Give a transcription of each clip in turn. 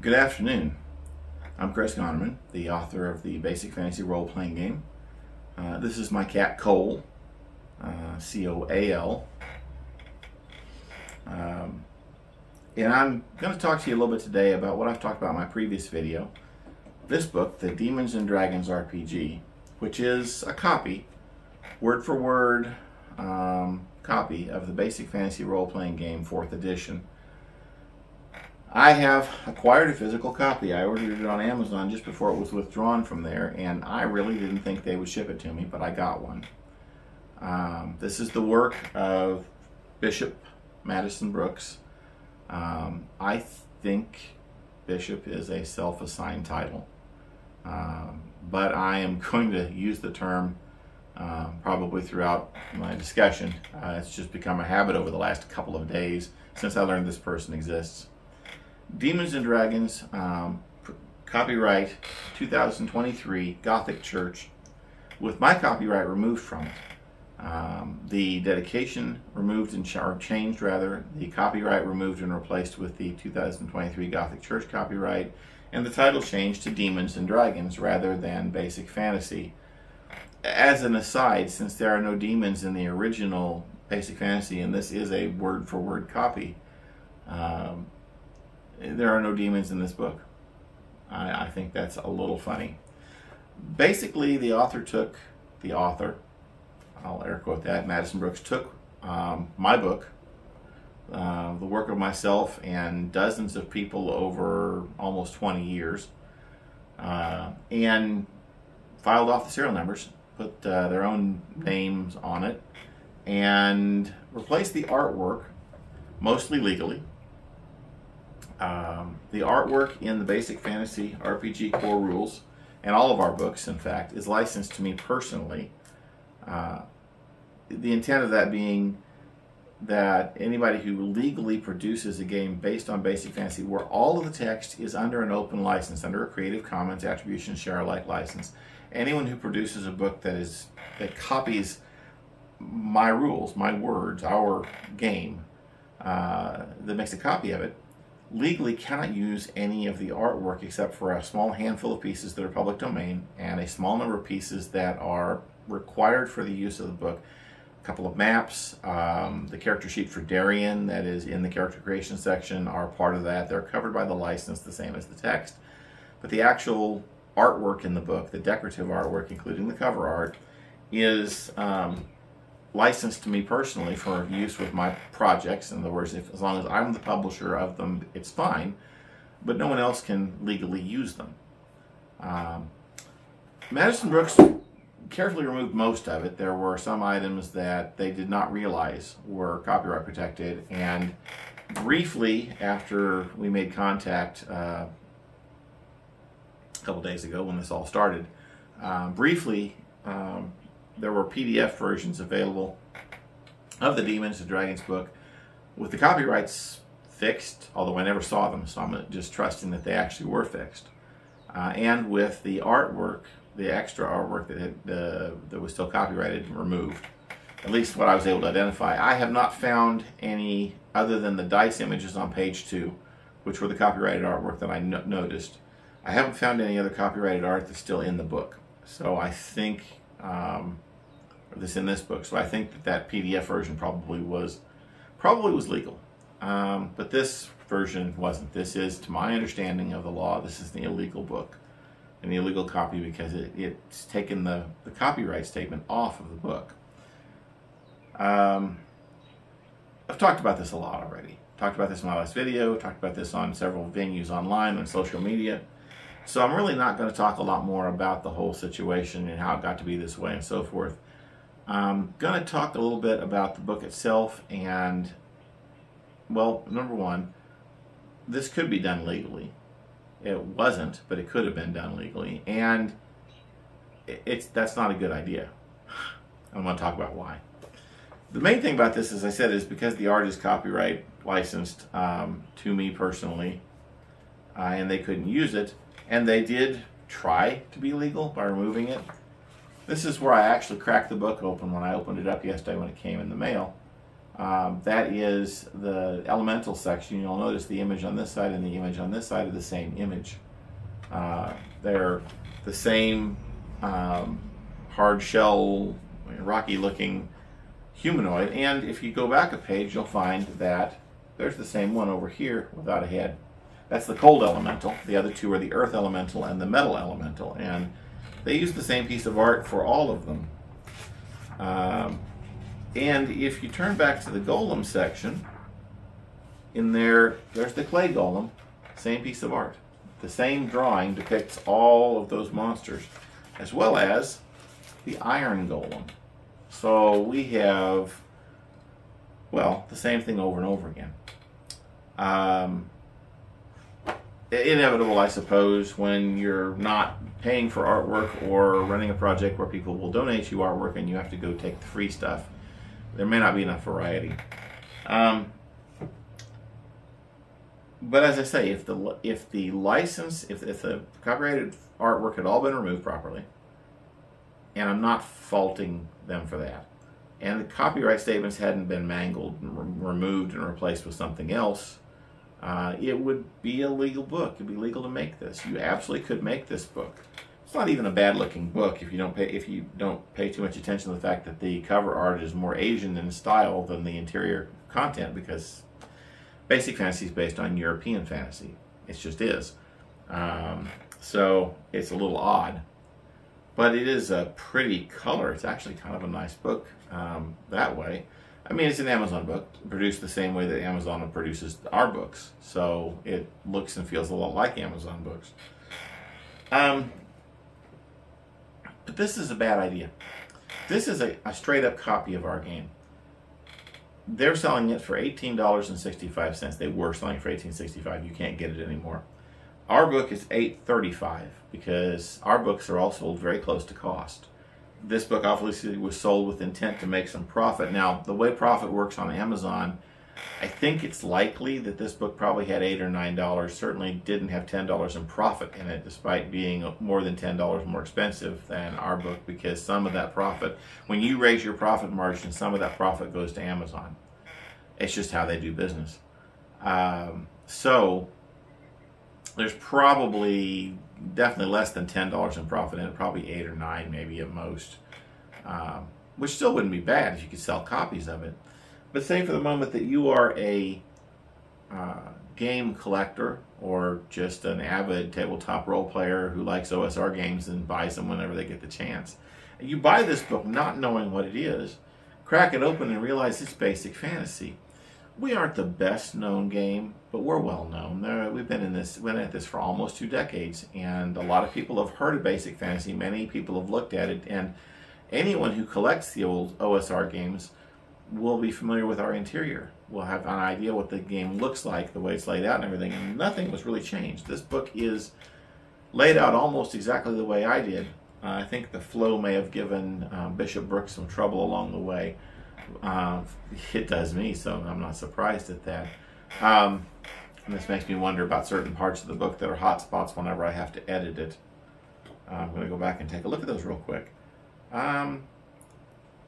Good afternoon. I'm Chris Gonnerman, the author of the Basic Fantasy Role Playing Game. Uh, this is my cat Coal, uh, C O A L. Um, and I'm going to talk to you a little bit today about what I've talked about in my previous video. This book, the Demons and Dragons RPG, which is a copy, word for word um, copy of the Basic Fantasy Role Playing Game, 4th edition. I have acquired a physical copy. I ordered it on Amazon just before it was withdrawn from there, and I really didn't think they would ship it to me, but I got one. Um, this is the work of Bishop Madison Brooks. Um, I think Bishop is a self assigned title, um, but I am going to use the term uh, probably throughout my discussion. Uh, it's just become a habit over the last couple of days since I learned this person exists. Demons and Dragons, um, copyright 2023, Gothic Church, with my copyright removed from it. Um, the dedication removed and or changed rather, the copyright removed and replaced with the 2023 Gothic Church copyright, and the title changed to Demons and Dragons rather than Basic Fantasy. As an aside, since there are no demons in the original Basic Fantasy, and this is a word for word copy, um, there are no demons in this book. I, I think that's a little funny. Basically, the author took, the author, I'll air quote that, Madison Brooks took um, my book, uh, the work of myself and dozens of people over almost 20 years, uh, and filed off the serial numbers, put uh, their own names on it, and replaced the artwork, mostly legally, um, the artwork in the Basic Fantasy RPG Core Rules, and all of our books, in fact, is licensed to me personally. Uh, the intent of that being that anybody who legally produces a game based on Basic Fantasy, where all of the text is under an open license, under a Creative Commons Attribution Share Alike license, anyone who produces a book that is that copies my rules, my words, our game, uh, that makes a copy of it, legally cannot use any of the artwork except for a small handful of pieces that are public domain and a small number of pieces that are required for the use of the book. A couple of maps, um, the character sheet for Darien that is in the character creation section are part of that. They're covered by the license the same as the text. But the actual artwork in the book, the decorative artwork, including the cover art, is um, licensed to me personally for use with my projects. In other words, if, as long as I'm the publisher of them, it's fine, but no one else can legally use them. Um, Madison Brooks carefully removed most of it. There were some items that they did not realize were copyright protected, and briefly after we made contact uh, a couple days ago when this all started, uh, briefly um, there were PDF versions available of the Demons and Dragons book with the copyrights fixed, although I never saw them, so I'm just trusting that they actually were fixed. Uh, and with the artwork, the extra artwork that, had, uh, that was still copyrighted and removed. At least what I was able to identify. I have not found any other than the dice images on page two, which were the copyrighted artwork that I no noticed. I haven't found any other copyrighted art that's still in the book. So I think um, this in this book. So I think that that PDF version probably was probably was legal, um, but this version wasn't. This is, to my understanding of the law, this is the illegal book, an illegal copy because it, it's taken the, the copyright statement off of the book. Um, I've talked about this a lot already. Talked about this in my last video, talked about this on several venues online and social media. So I'm really not going to talk a lot more about the whole situation and how it got to be this way and so forth. I'm going to talk a little bit about the book itself and, well, number one, this could be done legally. It wasn't, but it could have been done legally, and it's that's not a good idea. I'm going to talk about why. The main thing about this, as I said, is because the art is copyright licensed um, to me personally, uh, and they couldn't use it, and they did try to be legal by removing it. This is where I actually cracked the book open when I opened it up yesterday when it came in the mail. Um, that is the elemental section. You'll notice the image on this side and the image on this side are the same image. Uh, they're the same um, hard shell, rocky looking humanoid. And if you go back a page, you'll find that there's the same one over here without a head. That's the cold elemental. The other two are the earth elemental and the metal elemental. And they use the same piece of art for all of them. Um, and if you turn back to the golem section, in there, there's the clay golem, same piece of art. The same drawing depicts all of those monsters, as well as the iron golem. So we have, well, the same thing over and over again. Um, inevitable, I suppose, when you're not paying for artwork or running a project where people will donate you artwork and you have to go take the free stuff. There may not be enough variety. Um, but as I say, if the if the license, if, if the copyrighted artwork had all been removed properly, and I'm not faulting them for that, and the copyright statements hadn't been mangled and re removed and replaced with something else, uh, it would be a legal book. It'd be legal to make this. You absolutely could make this book. It's not even a bad-looking book if you don't pay if you don't pay too much attention to the fact that the cover art is more Asian in style than the interior content because basic fantasy is based on European fantasy. It just is. Um, so it's a little odd, but it is a pretty color. It's actually kind of a nice book um, that way. I mean, it's an Amazon book, produced the same way that Amazon produces our books. So it looks and feels a lot like Amazon books. Um, but this is a bad idea. This is a, a straight up copy of our game. They're selling it for $18.65. They were selling it for $18.65. You can't get it anymore. Our book is $8.35 because our books are all sold very close to cost this book obviously was sold with intent to make some profit. Now, the way profit works on Amazon, I think it's likely that this book probably had eight or nine dollars. Certainly didn't have ten dollars in profit in it, despite being more than ten dollars more expensive than our book. Because some of that profit, when you raise your profit margin, some of that profit goes to Amazon. It's just how they do business. Um, so there's probably definitely less than ten dollars in profit in it, probably eight or nine, maybe at most, um, which still wouldn't be bad if you could sell copies of it. But say for the moment that you are a uh, game collector or just an avid tabletop role player who likes OSR games and buys them whenever they get the chance. And you buy this book not knowing what it is, crack it open and realize it's basic fantasy we aren't the best known game, but we're well known. We've been in this, been at this for almost two decades, and a lot of people have heard of Basic Fantasy. Many people have looked at it, and anyone who collects the old OSR games will be familiar with our interior. We'll have an idea what the game looks like, the way it's laid out, and everything. And nothing was really changed. This book is laid out almost exactly the way I did. Uh, I think the flow may have given uh, Bishop Brooks some trouble along the way. Uh, it does me, so I'm not surprised at that. Um, this makes me wonder about certain parts of the book that are hot spots whenever I have to edit it. Uh, I'm going to go back and take a look at those real quick. Um,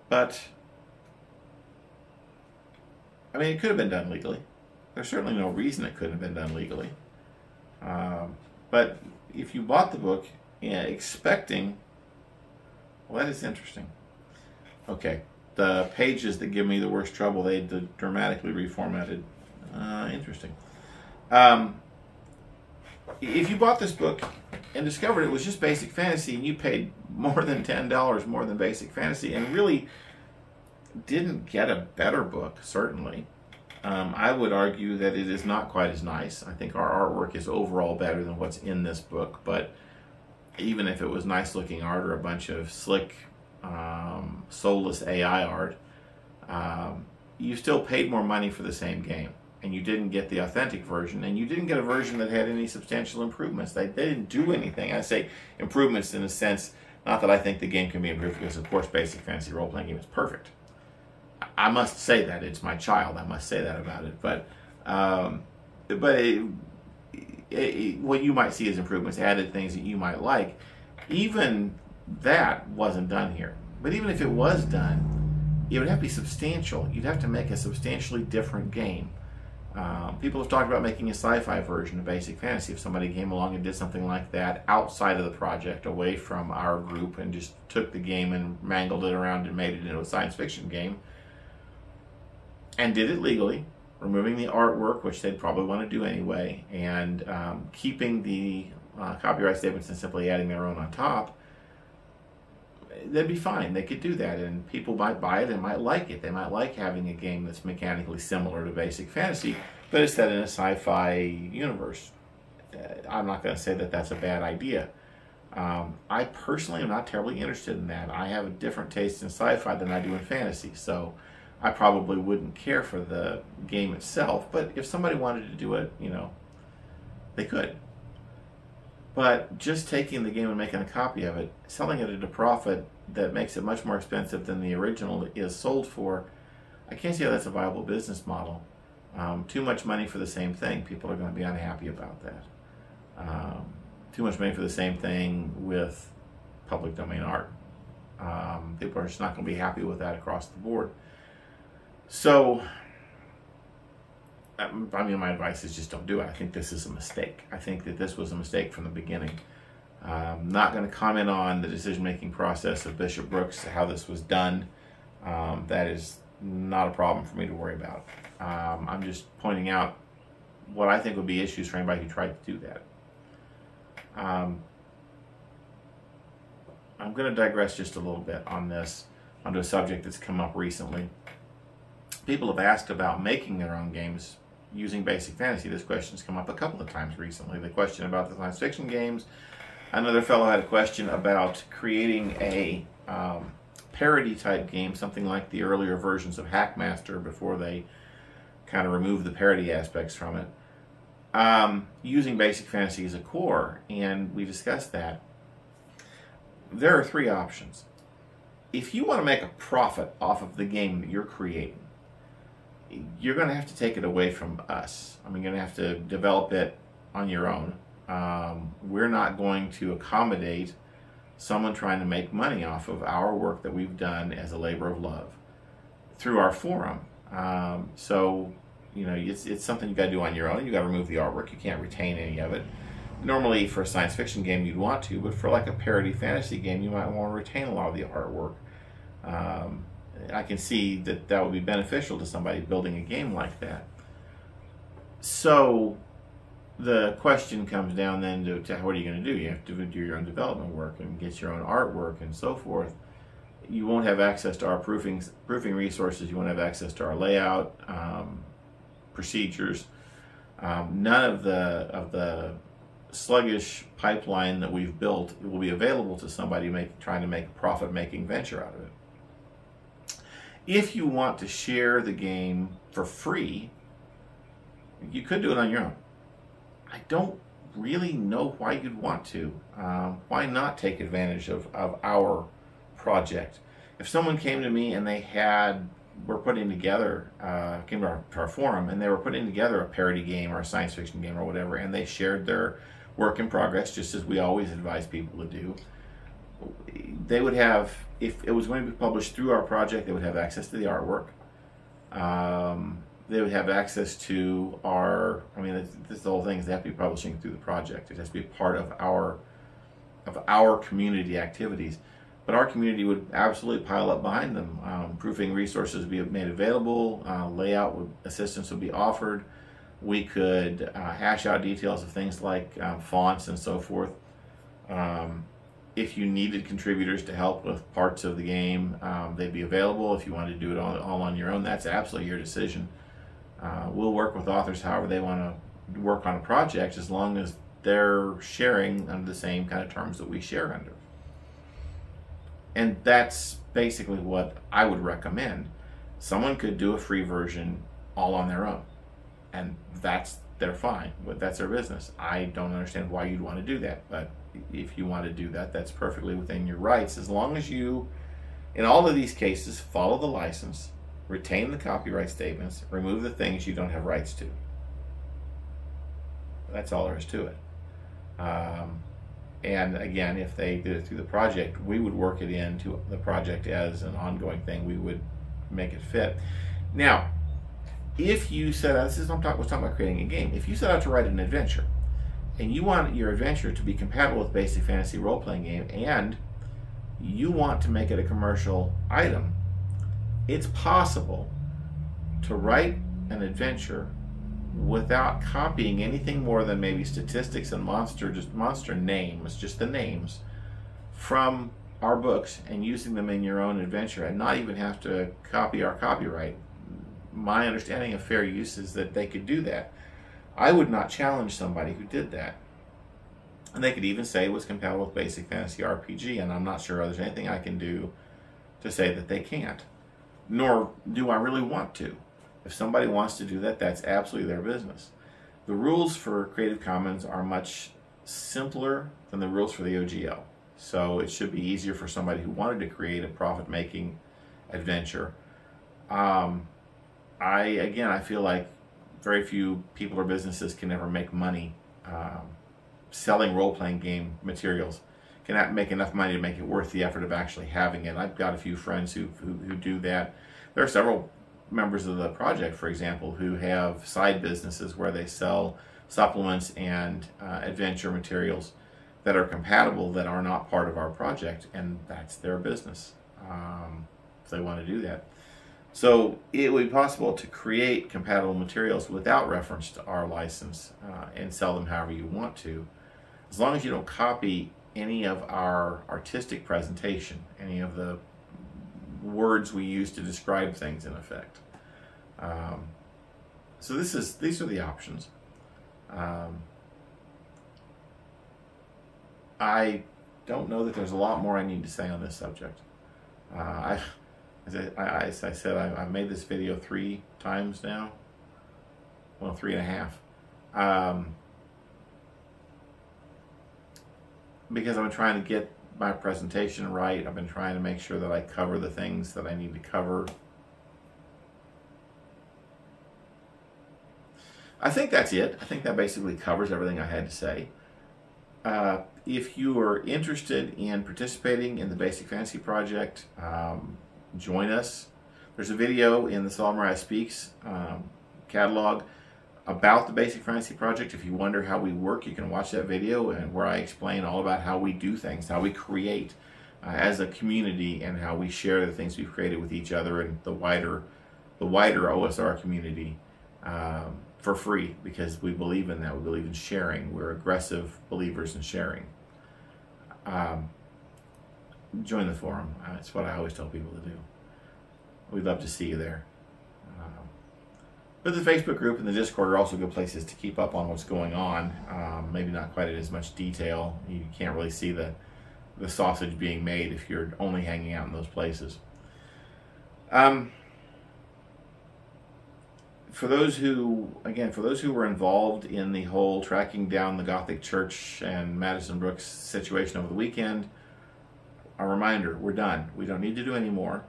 but, I mean, it could have been done legally. There's certainly no reason it couldn't have been done legally. Um, but if you bought the book yeah, expecting, well, that is interesting. Okay, the pages that give me the worst trouble, they dramatically reformatted. Uh, interesting. Um, if you bought this book and discovered it was just basic fantasy and you paid more than $10 more than basic fantasy and really didn't get a better book, certainly, um, I would argue that it is not quite as nice. I think our artwork is overall better than what's in this book, but even if it was nice looking art or a bunch of slick um, soulless AI art, um, you still paid more money for the same game. And you didn't get the authentic version, and you didn't get a version that had any substantial improvements. They, they didn't do anything. I say improvements in a sense, not that I think the game can be improved, because of course Basic Fantasy Role Playing Game is perfect. I must say that it's my child. I must say that about it. But um, but it, it, what you might see as improvements, added things that you might like, even that wasn't done here. But even if it was done, it would have to be substantial. You'd have to make a substantially different game. Um, people have talked about making a sci-fi version of Basic Fantasy. If somebody came along and did something like that outside of the project, away from our group, and just took the game and mangled it around and made it into a science fiction game, and did it legally, removing the artwork, which they'd probably want to do anyway, and um, keeping the uh, copyright statements and simply adding their own on top, they'd be fine. They could do that, and people might buy it and might like it. They might like having a game that's mechanically similar to Basic Fantasy, but it's set in a sci-fi universe. Uh, I'm not going to say that that's a bad idea. Um, I personally am not terribly interested in that. I have a different taste in sci-fi than I do in fantasy, so I probably wouldn't care for the game itself. But if somebody wanted to do it, you know, they could. But just taking the game and making a copy of it, selling it at a profit that makes it much more expensive than the original is sold for, I can't see how that's a viable business model. Um, too much money for the same thing, people are going to be unhappy about that. Um, too much money for the same thing with public domain art. Um, people are just not going to be happy with that across the board. So, I mean, my advice is just don't do it. I think this is a mistake. I think that this was a mistake from the beginning. I'm not going to comment on the decision making process of Bishop Brooks, how this was done. Um, that is not a problem for me to worry about. Um, I'm just pointing out what I think would be issues for anybody who tried to do that. Um, I'm going to digress just a little bit on this, onto a subject that's come up recently. People have asked about making their own games using Basic Fantasy. This question's come up a couple of times recently. The question about the science fiction games. Another fellow had a question about creating a um, parody type game, something like the earlier versions of Hackmaster before they kind of removed the parody aspects from it. Um, using Basic Fantasy as a core, and we discussed that. There are three options. If you want to make a profit off of the game that you're creating, you're going to have to take it away from us. I mean, you're going to have to develop it on your own. Um, we're not going to accommodate someone trying to make money off of our work that we've done as a labor of love through our forum. Um, so, you know, it's, it's something you got to do on your own. You got to remove the artwork. You can't retain any of it. Normally, for a science fiction game, you'd want to, but for like a parody fantasy game, you might want to retain a lot of the artwork. Um, I can see that that would be beneficial to somebody building a game like that. So the question comes down then to, to what are you going to do? You have to do your own development work and get your own artwork and so forth. You won't have access to our proofing proofing resources. You won't have access to our layout um, procedures. Um, none of the of the sluggish pipeline that we've built will be available to somebody make, trying to make a profit making venture out of it. If you want to share the game for free, you could do it on your own. I don't really know why you'd want to. Um, why not take advantage of, of our project? If someone came to me and they had, were putting together, uh, came to our, to our forum and they were putting together a parody game or a science fiction game or whatever, and they shared their work in progress, just as we always advise people to do, they would have, if it was going to be published through our project, they would have access to the artwork. Um, they would have access to our, I mean, this, this the whole thing is they have to be publishing through the project. It has to be a part of our, of our community activities. But our community would absolutely pile up behind them. Um, proofing resources would be made available, uh, layout would, assistance would be offered. We could uh, hash out details of things like um, fonts and so forth. Um, if you needed contributors to help with parts of the game, um, they'd be available. If you wanted to do it all, all on your own, that's absolutely your decision. Uh, we'll work with authors however they want to work on a project as long as they're sharing under the same kind of terms that we share under. And that's basically what I would recommend. Someone could do a free version all on their own, and that's they're fine. But that's their business. I don't understand why you'd want to do that, but if you want to do that, that's perfectly within your rights as long as you, in all of these cases, follow the license, retain the copyright statements, remove the things you don't have rights to. That's all there is to it. Um, and again, if they did it through the project, we would work it into the project as an ongoing thing. We would make it fit. Now, if you set out, this is I'm talking, was talking about creating a game. If you set out to write an adventure, and you want your adventure to be compatible with basic fantasy role playing game, and you want to make it a commercial item, it's possible to write an adventure without copying anything more than maybe statistics and monster just monster names, just the names from our books and using them in your own adventure and not even have to copy our copyright. My understanding of fair use is that they could do that. I would not challenge somebody who did that. And they could even say it was compatible with Basic Fantasy RPG, and I'm not sure there's anything I can do to say that they can't. Nor do I really want to. If somebody wants to do that, that's absolutely their business. The rules for Creative Commons are much simpler than the rules for the OGL. So it should be easier for somebody who wanted to create a profit-making adventure. Um, I again, I feel like very few people or businesses can ever make money um, selling role-playing game materials. Cannot make enough money to make it worth the effort of actually having it. I've got a few friends who, who, who do that. There are several members of the project, for example, who have side businesses where they sell supplements and uh, adventure materials that are compatible that are not part of our project, and that's their business um, if they want to do that. So it would be possible to create compatible materials without reference to our license uh, and sell them however you want to, as long as you don't copy any of our artistic presentation, any of the words we use to describe things in effect. Um, so this is these are the options. Um, I don't know that there's a lot more I need to say on this subject. Uh, I, as I, I, as I said, I, have made this video three times now. Well, three and a half. Um, because I've been trying to get my presentation right. I've been trying to make sure that I cover the things that I need to cover. I think that's it. I think that basically covers everything I had to say. Uh, if you are interested in participating in the Basic Fantasy Project, um, join us. There's a video in the Saul Speaks um, catalog about the Basic Fantasy Project. If you wonder how we work, you can watch that video and where I explain all about how we do things, how we create uh, as a community, and how we share the things we've created with each other and the wider, the wider OSR community um, for free because we believe in that. We believe in sharing. We're aggressive believers in sharing. Um, join the forum. Uh, it's what I always tell people to do. We'd love to see you there. But the Facebook group and the Discord are also good places to keep up on what's going on. Um, maybe not quite in as much detail. You can't really see the the sausage being made if you're only hanging out in those places. Um, for those who, again, for those who were involved in the whole tracking down the Gothic Church and Madison Brooks situation over the weekend, a reminder: we're done. We don't need to do any more.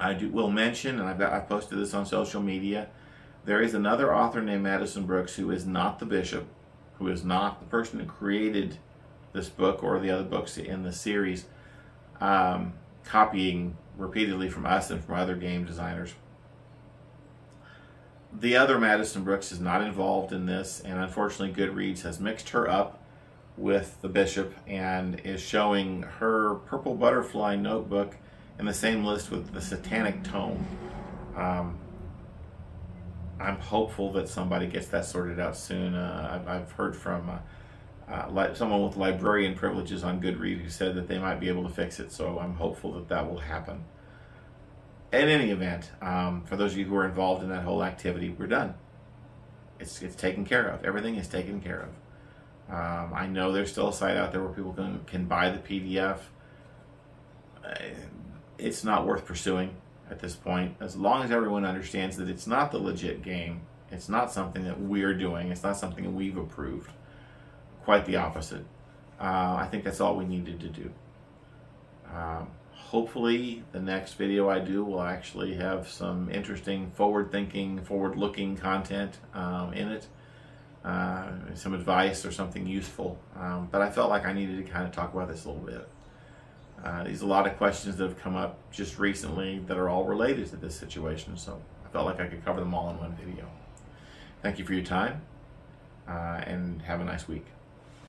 I do, will mention, and I've, got, I've posted this on social media, there is another author named Madison Brooks who is not the bishop, who is not the person who created this book or the other books in the series, um, copying repeatedly from us and from other game designers. The other Madison Brooks is not involved in this, and unfortunately, Goodreads has mixed her up with the bishop and is showing her purple butterfly notebook in the same list with the Satanic Tome. Um, I'm hopeful that somebody gets that sorted out soon. Uh, I've, I've, heard from uh, uh, someone with librarian privileges on Goodreads who said that they might be able to fix it, so I'm hopeful that that will happen. In any event, um, for those of you who are involved in that whole activity, we're done. It's, it's taken care of. Everything is taken care of. Um, I know there's still a site out there where people can, can buy the PDF it's not worth pursuing at this point. As long as everyone understands that it's not the legit game, it's not something that we're doing, it's not something that we've approved. Quite the opposite. Uh, I think that's all we needed to do. Um, hopefully, the next video I do will actually have some interesting, forward thinking, forward looking content um, in it. Uh, some advice or something useful. Um, but I felt like I needed to kind of talk about this a little bit. Uh, there's a lot of questions that have come up just recently that are all related to this situation, so I felt like I could cover them all in one video. Thank you for your time, uh, and have a nice week.